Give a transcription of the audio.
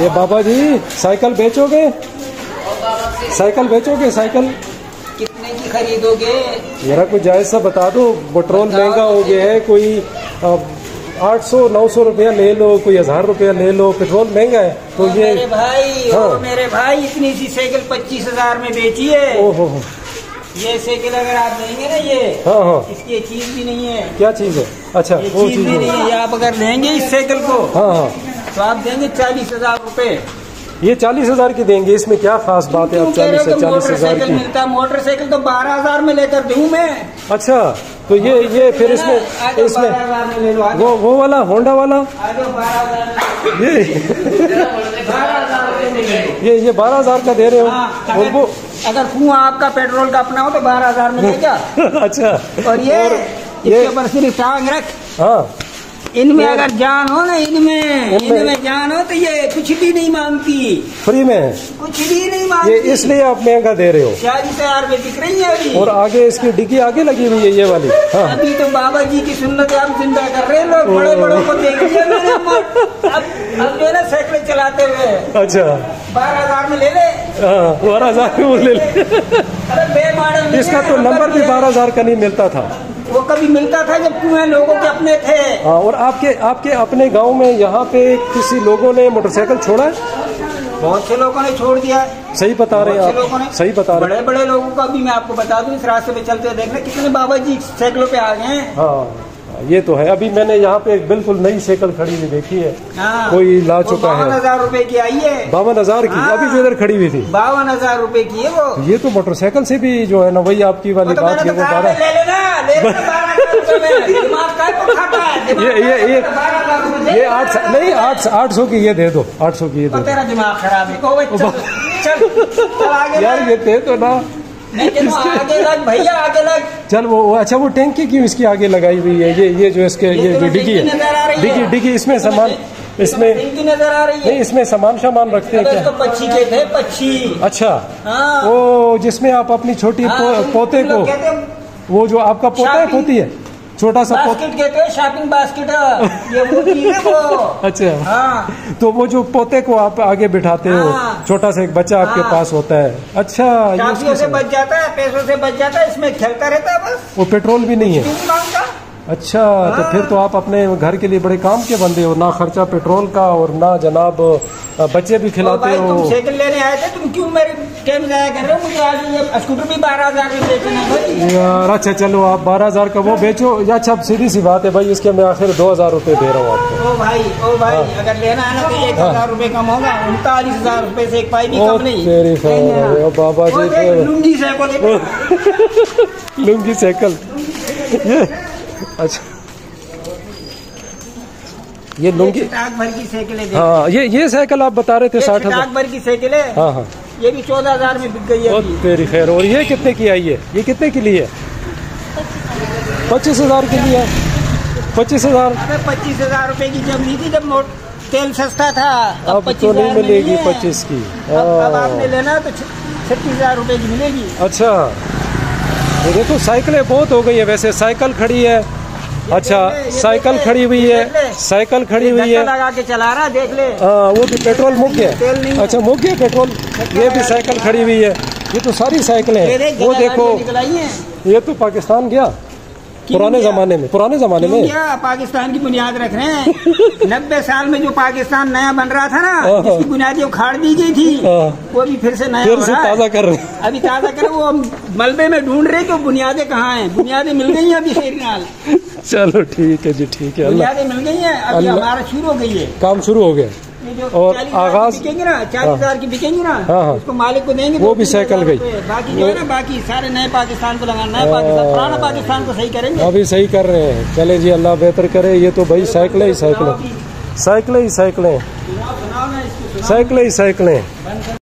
ये बाबा जी साइकिल बेचोगे? साइकिल बेचोगे साइकिल? कितने की खरीदोगे? मेरा कुछ जायज़ सा बता दो पेट्रोल महँगा हो गया है कोई आठ सौ नौ सौ रुपया ले लो कोई हज़ार रुपया ले लो पेट्रोल महँगा है तो ये मेरे भाई हाँ। मेरे भाई इतनी सी साइकिल पच्चीस हज़ार में बेचिए ओहो। हो ये साइकिल अगर आप लेंगे ना ये हाँ हाँ। इसकी ये चीज़ भी नहीं है। क्या चीज़ है? अच्छा ये वो चीज़ भी नहीं है आप अगर लेंगे इस साइकिल को हाँ हाँ। तो आप देंगे चालीस हज़ार रूपए। ये चालीस हज़ार की देंगे इसमें क्या खास बात है आप चालीस हो चालीस हज़ार की? मिलता है मोटरसाइकिल तो बारह हज़ार में लेकर दू मैं। अच्छा तो ये ये फिर इसमें इसमें वो वो वाला होंडा वाला? ये ये ये बारह हज़ार का दे रहे हो। हाँ, और वो अगर कुआ आपका पेट्रोल का अपना हो तो बारह हज़ार में ले जा। अच्छा। और ये इसके ये ऊपर सिर्फ़ टांग रख। हाँ। इनमें अगर जान हो ना इनमें इनमें- जान हो तो ये कुछ भी नहीं मांगती फ्री में। है कुछ भी नहीं ये मांगती इसलिए आप महँगा दे रहे हो। चालीस हज़ार में बिक रही है अभी। और आगे इसकी डिग्गी आगे लगी हुई है ये वाली। हाँ। अभी तो बाबा जी की सुन्नत हम ज़िंदा कर रहे हैं लोग बड़े बड़ों को देख लिया मैंने अब अब जो है ना साइकिल चलाते हुए। अच्छा। बारह हज़ार में ले ले। हाँ बारह हज़ार में ले ले। इसका तो नंबर भी बारह हज़ार का नहीं मिलता था। वो कभी मिलता था जब कुएँ लोगों के अपने थे। हाँ और आपके आपके अपने गाँव में यहाँ पे किसी लोगों ने मोटरसाइकिल छोड़ा है? बहुत से लोगों ने छोड़ दिया। सही बता रहे हैं लोगों ने। आप सही बता रहे। बड़े बड़े लोगों का भी मैं आपको बता दूँ इस रास्ते पे चलते हुए देखना कितने बाबा जी साइकिलों पे आ गए हैं। ये तो है। अभी मैंने यहाँ पे एक बिल्कुल नई साइकिल खड़ी हुई देखी है। हाँ। कोई ला चुका बावन है हज़ार रूपए की आई है। बावन हज़ार की हाँ। अभी जो इधर खड़ी हुई थी। बावन हज़ार रूपए की है वो। ये तो मोटरसाइकिल से भी जो है ना वही आपकी वाली तो बात है वो बारह का को है दिमाग ये- ये- ये- दे ये आठ नहीं आठ आठ सौ की ये दे दो आठ सौ की ये तो दे। तेरा दिमाग खराब है यार ये दे दो ना। आगे लग भैया आगे लग। चल वो अच्छा वो टैंकी क्यों इसकी आगे लगाई हुई है? ये ये जो इसके ये जो टंकी है। है? डिग्गी डिग्गी इसमें सामान इसमें नज़र आ रही है। नहीं इसमें सामान सामान रखते हैं क्या? पक्षी कहते हैं पक्षी। अच्छा। हाँ। वो जिसमें आप अपनी छोटी हाँ, पो, पोते को हैं वो जो आपका पोता होती है? छोटा सा बास्केट कहते हैं शॉपिंग बास्केट ये वो चीज़ है अच्छा। हाँ। तो वो जो पोते को आप आगे बिठाते हो हाँ। छोटा सा एक बच्चा हाँ। आपके हाँ। पास होता है। अच्छा ये से बच जाता है पैसों से बच जाता है इसमें खेलता रहता है बस। वो पेट्रोल भी नहीं है। नहीं अच्छा तो फिर तो आप अपने घर के लिए बड़े काम के बंदे हो ना खर्चा पेट्रोल का और ना जनाब बच्चे भी खिलाते हो। साइकिल लेने आए थे तुम क्यों मेरे टाइम जाया कर रहे हो मुझे आज स्कूटर भी बारह हज़ार में बेचना भाई। यार अच्छा चलो आप बारह हज़ार का वो बेचो। या अच्छा सीधी सी बात है भाई इसके मैं आखिर दो हज़ार रूपए दे रहा हूँ आपको। ओ भाई ओ भाई हाँ। अगर लेना है ना तो एक हज़ार रूपए कम होगा उनतालीस हज़ार रूपए से एक पाई भी कम नहीं। तेरी बाबा जी, लुंगी से को ले लुंगी साइकिल। ये अच्छा। ये लुंगी भर की साइकिल है हाँ ये ये साइकिल आप बता रहे थे साठ हज़ार। भर की साइकिल। है हाँ हाँ। ये भी चौदह हज़ार में बिक गई है तेरी खैर और ये कितने की आई है? ये कितने की लिए? पच्चीस हज़ार के लिए। पच्चीस हज़ार। पच्चीस हज़ार रूपए की जब ली थी जब मोट तेल सस्ता था अब तो नहीं मिलेगी पच्चीस की। अब अब। आपने लेना तो छत्तीस हज़ार रूपए की मिलेगी। अच्छा। देखो साइकिलें बहुत हो गई है वैसे। साइकिल खड़ी है। अच्छा साइकिल खड़ी हुई है। साइकिल खड़ी हुई है। लगा के चला रहा देख ले। हाँ वो भी पेट्रोल नहीं है। अच्छा मुक है पेट्रोल? ये भी साइकिल खड़ी हुई है। ये तो सारी साइकिलें है। वो देखो। ये तो पाकिस्तान गया। पुराने जमाने में पुराने जमाने में। क्या पाकिस्तान की बुनियाद रख रहे हैं। नब्बे साल में जो पाकिस्तान नया बन रहा था ना हाँ। जिसकी बुनियादी उखाड़ दी गई थी हाँ। वो भी फिर से नया फिर से ताज़ा कर रहे हैं। अभी ताज़ा कर वो मलबे में ढूंढ रहे कि बुनियादें कहाँ हैं। बुनियादें मिल गई हैं अभी फ़िलहाल चलो ठीक है जी ठीक है बुनियादें मिल गई हैं अभी हमारा शुरू हो गई है। काम शुरू हो गया। जो और 40,000 आगाज- बिकेंगे ना चालीस हाँ। हज़ार की बिकेंगे ना हाँ, हाँ। उसको मालिक को देंगे वो तो भी 30,000 साइकिल गई। बाकी जो है ना बाकी सारे नए पाकिस्तान को लगाना नए पाकिस्तान पुराना पाकिस्तान को सही करेंगे अभी सही कर रहे हैं चले जी अल्लाह बेहतर करे ये तो भाई साइकिल ही साइकिल साइकिलें ही साइकिलें। साइकिलें ही साइकिलें